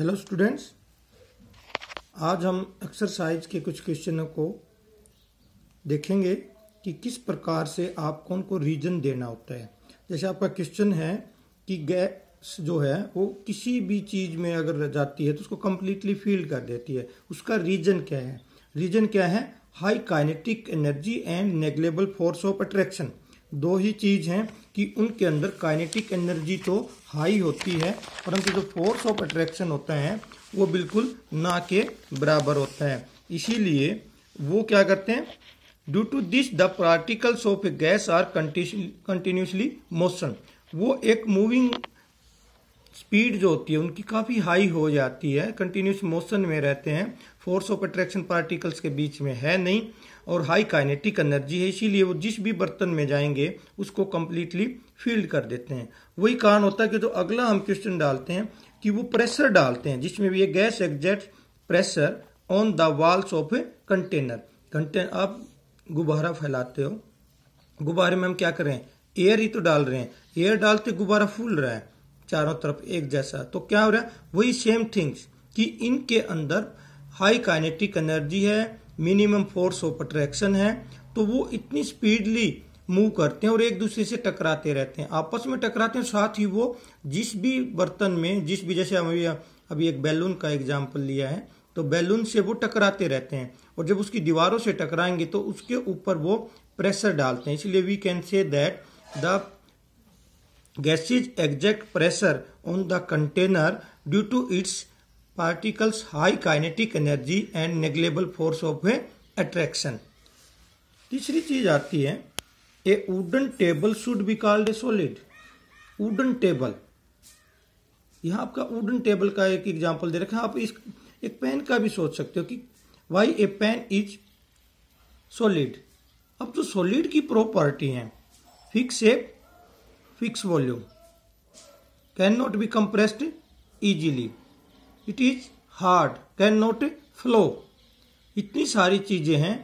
Hello students आज हम exercise के कुछ क्वेश्चनों को देखेंगे कि किस प्रकार से आप कौन को रीजन देना होता है। जैसे आपका क्वेश्चन है कि गैस जो है, वो किसी भी चीज़ में अगर जाती है तो उसको कंप्लीटली फील कर देती है। उसका रीजन क्या है? रीजन क्या है? High kinetic energy and negligible force of attraction दो ही चीज़ हैं कि उनके अंदर काइनेटिक एनर्जी तो हाई होती है, परंतु जो फोर्स ऑफ़ अट्रैक्शन होता है, वो बिल्कुल ना के बराबर होता है। इसीलिए वो क्या करते हैं? Due to this the particles of a gas are continuously motion वो एक मूविंग स्पीड जो होती है, उनकी काफ़ी हाई हो जाती है। कंटिन्यूस मोशन में रहते हैं। फोर्स ऑफ़ अट्रैक्शन पार्टिकल्स के बीच में है नहीं। और हाई काइनेटिक एनर्जी है, इसीलिए वो जिस भी बर्तन में जाएँगे, उसको कंप्लीटली फ़ील्ड कर देते हैं। वही कारण होता है कि जो तो अगला हम क्वेश्चन डालते हैं, कि वो प्रेशर डालते हैं, जिसमें भी ये gas exert pressure on the walls of a container container आप गुब्बारा फैलाते हो, गुब्बारे में हम क्या कर रहे हैं? एयर ही तो डाल रहे हैं। एयर डालते गुब्बारा फूल रहा है, चारों तरफ़ एक जैसा। तो क्या हो रहा है? वही सेम थिंग्स कि इनके अंदर हाई काइनेटिक एनर्जी है मिनिमम फोर्स ऑफ़ अट्रैक्शन है तो वो इतनी स्पीडली मूव करते हैं और एक दूसरे से टकराते रहते हैं। आपस में टकराते हैं, साथ ही वो जिस भी बर्तन में, जिस भी, जैसे अभी अभी एक बैलून का एग्ज़ाम्पल लिया है तो बैलून से वो टकराते रहते हैं और जब उसकी दीवारों से टकराएँगे तो उसके ऊपर वो प्रेशर डालते हैं। इसलिए we can say that the gases exert pressure on the container due to its particles, high kinetic energy and negligible force of attraction. तीसरी चीज़ आती है a wooden table should be called a solid wooden table यहाँ आपका wooden table का एक example दे रखा है। आप इस, एक पेन का भी सोच सकते हो कि why a pen is solid अब जो तो सॉलिड की प्रॉपर्टी है fix a fix volume can not be compressed easily it is hard can not flow इतनी सारी चीज़ें हैं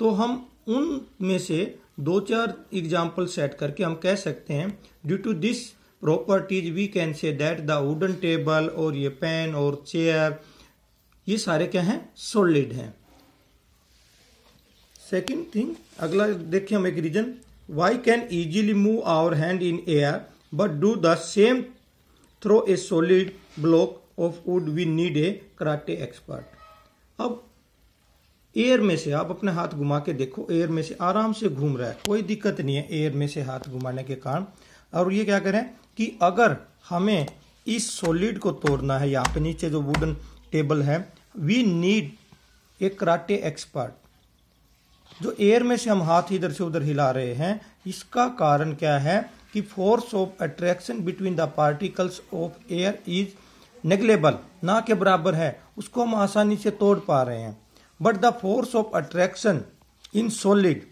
तो हम उन में से दो चार एग्ज़ाम्पल सेट करके हम कह सकते हैं due to this properties we can say that the wooden table और ये पेन और चेयर ये सारे क्या हैं? सोलिड हैं। सेकेंड थिंग अगला देखिए हम एक reason why can easily move our hand in air but do the same throw a solid block of wood we need a karate expert अब एयर में से आप अपने हाथ घुमा के देखो एयर में से आराम से घूम रहा है, कोई दिक्कत नहीं है एयर में से हाथ घुमाने के कारण। और ये क्या करें कि अगर हमें इस सॉलिड को तोड़ना है, यहाँ पे नीचे जो वुडन टेबल है we need a karate expert जो एयर में से हम हाथ इधर से उधर हिला रहे हैं, इसका कारण क्या है कि force of attraction between the particles of air is negligible ना के बराबर है, उसको हम आसानी से तोड़ पा रहे हैं। But the force of attraction in solid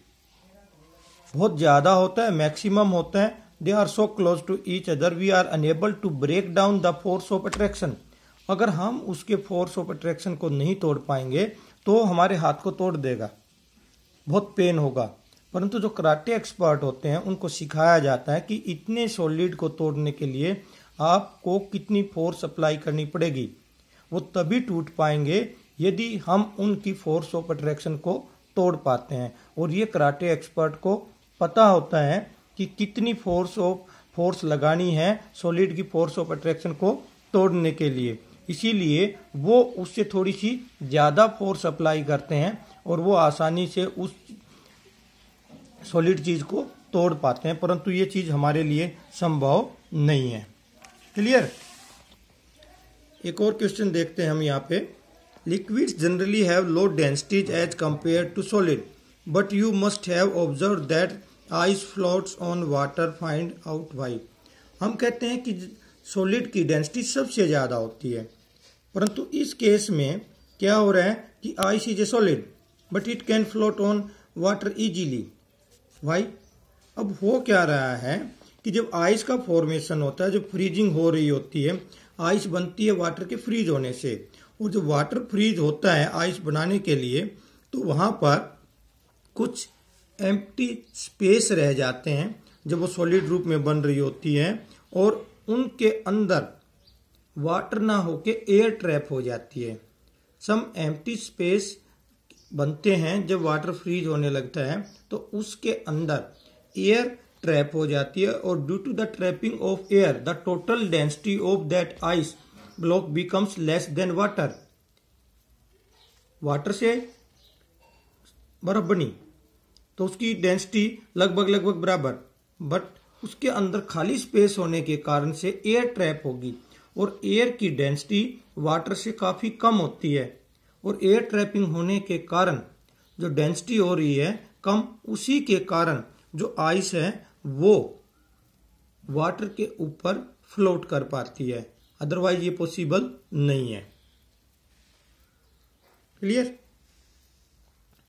बहुत ज़्यादा होता है मैक्सिमम होता है। They are so close to each other we are unable to break down the force of attraction अगर हम उसके फोर्स ऑफ़ अट्रैक्शन को नहीं तोड़ पाएँगे तो हमारे हाथ को तोड़ देगा। बहुत पेन होगा। परंतु जो कराटे एक्सपर्ट होते हैं, उनको सिखाया जाता है कि इतने सॉलिड को तोड़ने के लिए आपको कितनी फोर्स अप्लाई करनी पड़ेगी? वो तभी टूट पाएँगे यदि हम उनकी फोर्स ऑफ़ अट्रैक्शन को तोड़ पाते हैं। और ये कराटे एक्सपर्ट को पता होता है कि कितनी फोर्स ऑफ़ फोर्स लगानी है सॉलिड की फोर्स ऑफ़ अट्रैक्शन को तोड़ने के लिए। इसीलिए वो उससे थोड़ी सी ज़्यादा फोर्स अप्लाई करते हैं और वो आसानी से उस सॉलिड चीज़ को तोड़ पाते हैं। परंतु ये चीज़ हमारे लिए संभव नहीं है। क्लियर एक और क्वेश्चन देखते हैं हम यहाँ पे। Liquids generally have low densities as compared to solid but you must have observe that ice floats on water find out why हम कहते हैं कि सॉलिड की डेंसिटी सबसे ज़्यादा होती है। परंतु इस केस में क्या हो रहा है कि ice is a solid but it can float on water easily why अब हो क्या रहा है? कि जब आइस का फॉर्मेशन होता है, जब फ्रीजिंग हो रही होती है, आइस बनती है वाटर के फ्रीज होने से। और जब वाटर फ्रीज होता है आइस बनाने के लिए तो वहाँ पर कुछ एम्प्टी स्पेस रह जाते हैं, जब वो सॉलिड रूप में बन रही होती है, और उनके अंदर वाटर ना होके एयर ट्रैप हो जाती है। सम एम्प्टी स्पेस बनते हैं, जब वाटर फ्रीज होने लगता है तो उसके अंदर एयर ट्रैप हो जाती है और due to the trapping of air the total density of that ice block becomes less than water water से बर्फ़ बनी तो उसकी डेंसिटी लगभग लगभग बराबर बट उसके अंदर खाली स्पेस होने के कारण से एयर ट्रैप होगी और एयर की डेंसिटी वाटर से काफ़ी कम होती है और एयर ट्रैपिंग होने के कारण, जो डेंसिटी हो रही है, कम उसी के कारण जो आइस है वो वाटर के ऊपर फ्लोट कर पाती है। अदरवाइज़ ये पॉसिबल नहीं है। क्लियर